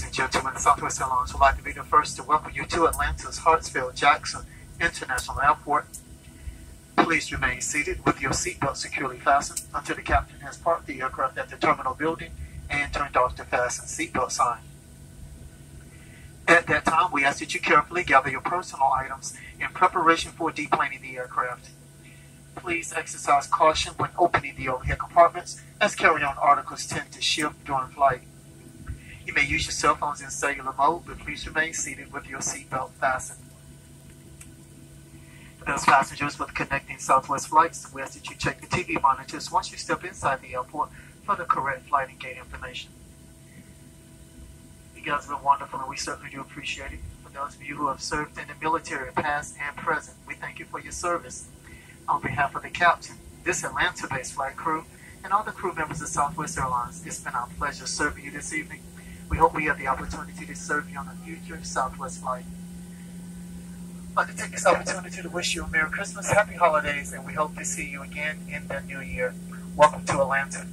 and gentlemen, Southwest Airlines would like to be the first to welcome you to Atlanta's Hartsfield Jackson International Airport. Please remain seated with your seatbelt securely fastened until the captain has parked the aircraft at the terminal building and turned off the fasten seatbelt sign. At that time, we ask that you carefully gather your personal items in preparation for deplaning the aircraft. Please exercise caution when opening the overhead compartments as carry-on articles tend to shift during flight. You may use your cell phones in cellular mode, but please remain seated with your seatbelt fastened. For those passengers with connecting Southwest flights, we ask that you check the TV monitors once you step inside the airport for the correct flight and gate information. You guys have been wonderful, and we certainly do appreciate it. For those of you who have served in the military, past and present, we thank you for your service. On behalf of the captain, this Atlanta-based flight crew, and all the crew members of Southwest Airlines, it's been our pleasure serving you this evening. We hope we have the opportunity to serve you on a future Southwest flight. I'd like to take this opportunity to wish you a Merry Christmas, Happy Holidays, and we hope to see you again in the new year. Welcome to Atlanta.